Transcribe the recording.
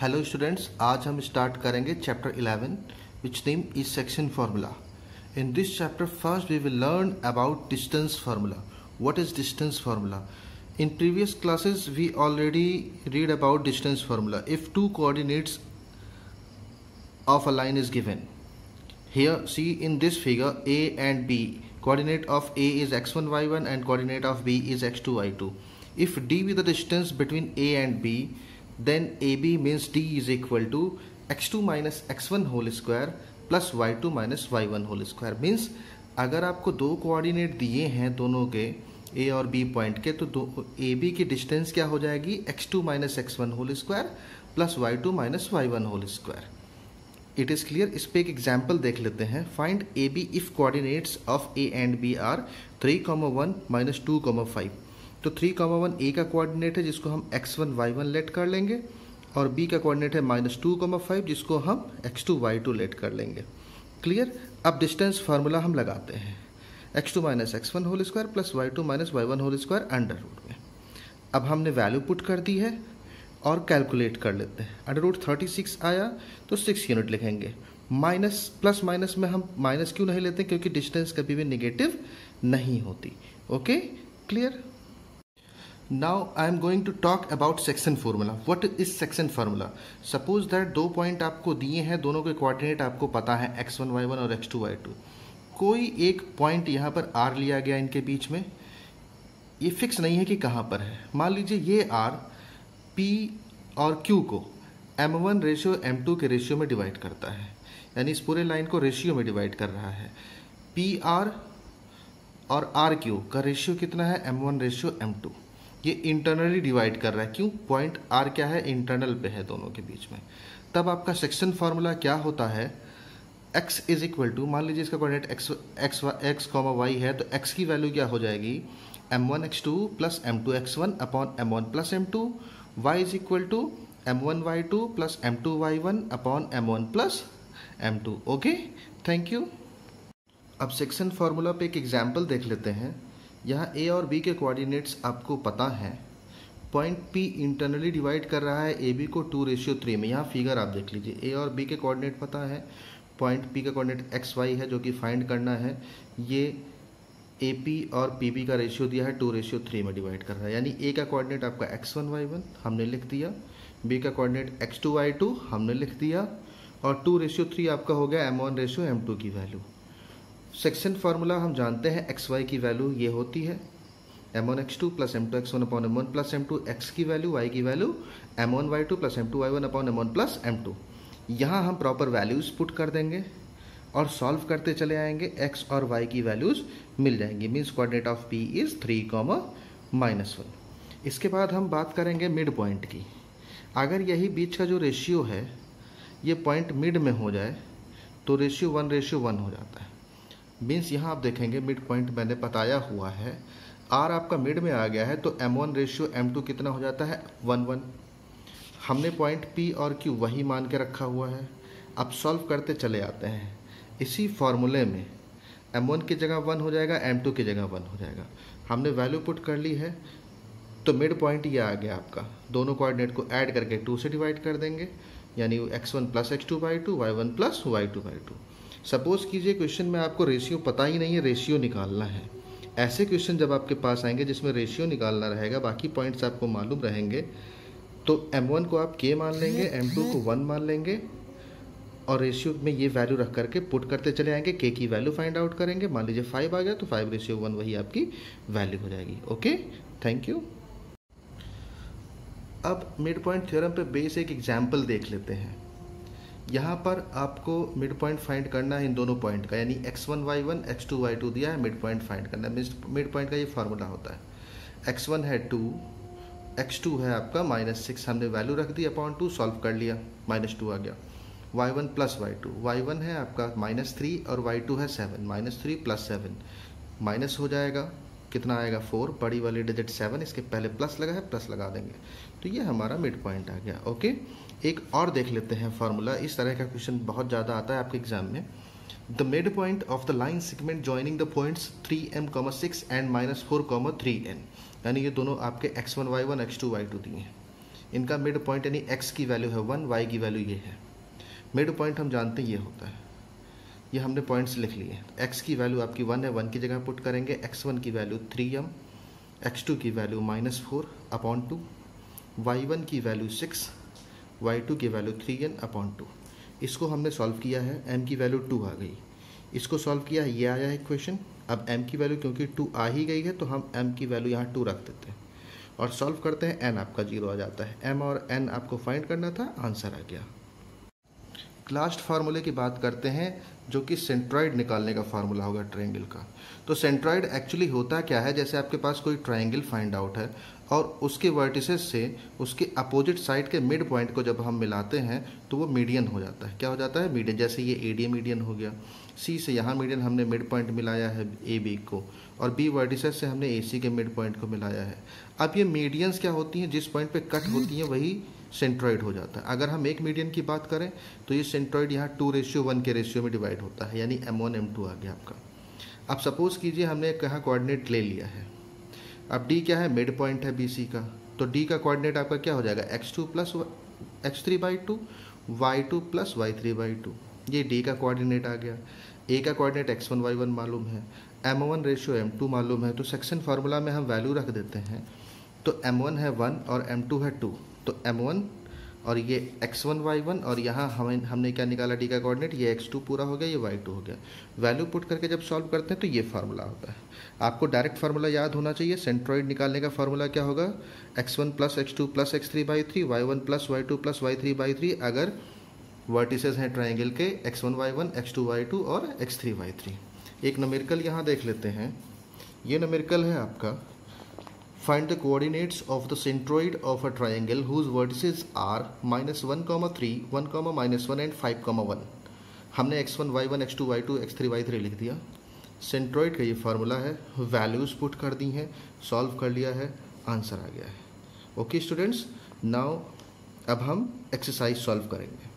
Hello students आज हम start करेंगे chapter 11 which name is section formula in this chapter first we will learn about distance formula what is distance formula in previous classes we already read about distance formula if two coordinates of a line is given here see in this figure a and b coordinate of a is x1 y1 and coordinate of b is x2 y2 if d be the distance between a and b then AB means D is equal to x2 minus x1 whole square plus y2 minus y one whole square means अगर आपको दो coordinate दिए हैं दोनों के ए और B point के तो दो ए बी की डिस्टेंस क्या हो जाएगी? X2 two minus x one whole square plus y two minus y one whole square it is clear इस पर एक एग्ज़ाम्पल देख लेते हैं। Find A B if coordinates of A and B are three comma one minus two comma five तो three comma one A का coordinate है, जिसको हम x one y one let कर लेंगे, और बी का कोऑर्डिनेट है माइनस टू कॉमा फाइव जिसको हम x two y two let कर लेंगे। क्लियर अब डिस्टेंस फार्मूला हम लगाते हैं। X two minus x one whole square plus y two minus y one whole square under root में। अब हमने वैल्यू पुट कर दी है, और कैलकुलेट कर लेते हैं। अंडर रूट थर्टी सिक्स आया तो सिक्स यूनिट लिखेंगे। माइनस प्लस माइनस में हम माइनस क्यों नहीं लेते? क्योंकि डिस्टेंस कभी भी निगेटिव नहीं होती। Okay clear now, I am going to talk about section formula. What is section formula? Suppose that दो पॉइंट आपको दिए हैं, दोनों के कोऑर्डिनेट आपको पता है x1 y1 और x2 y2 कोई एक पॉइंट यहाँ पर r लिया गया इनके बीच में, ये फिक्स नहीं है कि कहाँ पर है। मान लीजिए ये r p और q को m1 one ratio M two के रेशियो में डिवाइड करता है। यानी इस पूरे लाइन को रेशियो में डिवाइड कर रहा है। पी आर और आर क्यू का रेशियो कितना है? M one ratio M two ये इंटरनली डिवाइड कर रहा है। क्यों? पॉइंट आर क्या है? इंटरनल पे है दोनों के बीच में। तब आपका सेक्शन फार्मूला क्या होता है? X इज़ इक्वल टू मान लीजिए इसका coordinate x x x comma y है तो x की वैल्यू क्या हो जाएगी? M one x two plus m two x one upon m one plus m two y is equal to m one y two plus m two y one upon m one plus m two okay thank you अब section formula पे एक example देख लेते हैं। यहाँ ए और B के coordinates आपको पता है। पॉइंट पी इंटरनली डिवाइड कर रहा है ए बी को टू रेशियो थ्री में। यहाँ फिगर आप देख लीजिए। ए और बी के कोऑर्डिनेट पता है। पॉइंट पी का कोऑर्डिनेट एक्स वाई है जो कि फाइंड करना है। ये ए पी और पी बी का रेशियो दिया है टू रेशियो थ्री में डिवाइड कर रहा है। यानी ए का कोऑर्डिनेट आपका एक्स वन वाई वन हमने लिख दिया। बी का coordinate x two y two हमने लिख दिया। और टू रेशियो थ्री आपका हो गया m one ratio m two की वैल्यू सेक्शन फार्मूला हम जानते हैं एक्स वाई की वैल्यू ये होती है m one x two plus m two x one upon m one plus m two x की वैल्यू वाई की value m one y two plus m two y one upon m one plus m two यहाँ हम proper values put कर देंगे और solve करते चले आएँगे एक्स और वाई की वैल्यूज़ मिल जाएँगी। Means coordinate of P is three comma minus one इसके बाद हम बात करेंगे मिड पॉइंट की। अगर यही बीच का जो रेशियो है, ये पॉइंट मिड में हो जाए तो रेशियो वन रेशियो वन हो जाता है। मीन्स यहाँ आप देखेंगे मिड पॉइंट मैंने बताया हुआ है। आर आपका मिड में आ गया है तो m one ratio m two कितना हो जाता है? वन वन हमने पॉइंट पी और क्यू वही मान के रखा हुआ है। अब सॉल्व करते चले आते हैं। इसी फॉर्मूले में एम वन की जगह वन हो जाएगा एम टू की जगह वन हो जाएगा। हमने वैल्यू पुट कर ली है तो मिड पॉइंट ये आ गया आपका। दोनों कोऑर्डिनेट को ऐड करके टू से डिवाइड कर देंगे, यानी x one plus x two by two y one plus y two by two suppose कीजिए क्वेश्चन में आपको रेशियो पता ही नहीं है रेशियो निकालना है। ऐसे क्वेश्चन जब आपके पास आएँगे जिसमें रेशियो निकालना रहेगा बाकी पॉइंट्स आपको मालूम रहेंगे तो m1 को आप k मान लेंगे m2 को 1 मान लेंगे और रेशियो में ये वैल्यू रख करके पुट करते चले आएँगे के की वैल्यू फाइंड आउट करेंगे। मान लीजिए फाइव आ गया तो फाइव रेशियो वन वही आपकी वैल्यू हो जाएगी। ओके थैंक यू अब मिड पॉइंट थ्योरम पे बेस एक एग्ज़ाम्पल देख लेते हैं। यहाँ पर आपको मिड पॉइंट फाइंड करना है इन दोनों पॉइंट का, यानी x one y one x two y two दिया है मिड पॉइंट फाइंड करना है। मिड पॉइंट का ये फार्मूला होता है। एक्स वन है टू एक्स टू है आपका माइनस सिक्स हमने वैल्यू रख दी अपॉन टू सॉल्व कर लिया माइनस टू आ गया। Y one plus y two y one है आपका माइनस थ्री और वाई टू है seven minus three plus seven minus हो जाएगा, कितना आएगा? फोर बड़ी वाली डिजिट सेवन इसके पहले प्लस लगा है प्लस लगा देंगे। तो ये हमारा मिड पॉइंट आ गया ओके एक और देख लेते हैं फार्मूला इस तरह का क्वेश्चन बहुत ज़्यादा आता है आपके एग्ज़ाम में। The mid point of the line segment joining the points three m comma six and minus four comma three n यानी ये दोनों आपके x one y one x two y two दिए हैं। इनका मिड पॉइंट यानी x की value है वन वाई की वैल्यू ये है। मिड पॉइंट हम जानते हैं ये होता है। ये हमने पॉइंट्स लिख लिए हैं। एक्स की वैल्यू आपकी वन है वन की जगह पुट करेंगे। एक्स वन की value three m x two की value minus four upon two y one की वैल्यू सिक्स वाई टू की value three n upon two इसको हमने सॉल्व किया है एम की वैल्यू टू आ गई। इसको सॉल्व किया है, ये आया है क्वेश्चन अब एम की वैल्यू क्योंकि टू आ ही गई है तो हम एम की वैल्यू यहाँ टू रख देते हैं। और सॉल्व करते हैं एन आपका ज़ीरो आ जाता है। एम और एन आपको फाइंड करना था आंसर आ गया। लास्ट फार्मूले की बात करते हैं, जो कि सेंट्रॉइड निकालने का फार्मूला होगा ट्रायंगल का। तो सेंट्रॉइड एक्चुअली होता क्या है? जैसे आपके पास कोई ट्रायंगल फाइंड आउट है और उसके वर्टिसेस से उसके अपोजिट साइड के मिड पॉइंट को जब हम मिलाते हैं तो वो मीडियन हो जाता है। क्या हो जाता है? मीडियन जैसे ये ए डी मीडियन हो गया। सी से यहाँ मीडियन हमने मिड पॉइंट मिलाया है ए बी को, और बी वर्टिसेस से हमने ए सी के मिड पॉइंट को मिलाया है। अब ये मीडियंस क्या होती हैं? जिस पॉइंट पे कट होती हैं, वही सेंट्रॉइड हो जाता है। अगर हम एक मीडियन की बात करें तो ये सेंट्रॉइड यहाँ टू रेशियो वन के रेशियो में डिवाइड होता है, यानी एम वन एम टू आ गया आपका। अब सपोज़ कीजिए हमने कहाँ कोऑर्डिनेट ले लिया है। अब डी क्या है? मिड पॉइंट है बी सी का। तो डी का कोऑर्डिनेट आपका क्या हो जाएगा? X two plus x three by two y two plus y three by two ये डी का कोऑर्डिनेट आ गया। ए का coordinate x one y one मालूम है। M one ratio m two मालूम है। तो सेक्शन फार्मूला में हम वैल्यू रख देते हैं। तो एम वन है वन और एम टू है टू तो एम वन और ये एक्स वन वाई वन और यहाँ हमें, हमने क्या निकाला डी का कोऑर्डिनेट ये एक्स टू पूरा हो गया, ये वाई टू हो गया। वैल्यू पुट करके जब सॉल्व करते हैं तो ये फार्मूला होता है। आपको डायरेक्ट फार्मूला याद होना चाहिए सेंट्रॉइड निकालने का फार्मूला क्या होगा? X one plus x two plus x three by three y one plus y two plus y three by three अगर वर्टिसेस हैं ट्राइंगल के x one y one x two y two और x three Y three एक numerical यहाँ देख लेते हैं। ये नमेरिकल है आपका। Find the coordinates of the centroid of a triangle whose vertices are minus 1, comma 3, 1, comma minus 1 and 5, comma 1. हमने x1, y1, x2, y2, x3, y3 लिख दिया सेंट्रॉइड का ये फार्मूला है वैल्यूज़ पुट कर दी हैं सॉल्व कर लिया है आंसर आ गया है ओके स्टूडेंट्स नाउ अब हम एक्सरसाइज सॉल्व करेंगे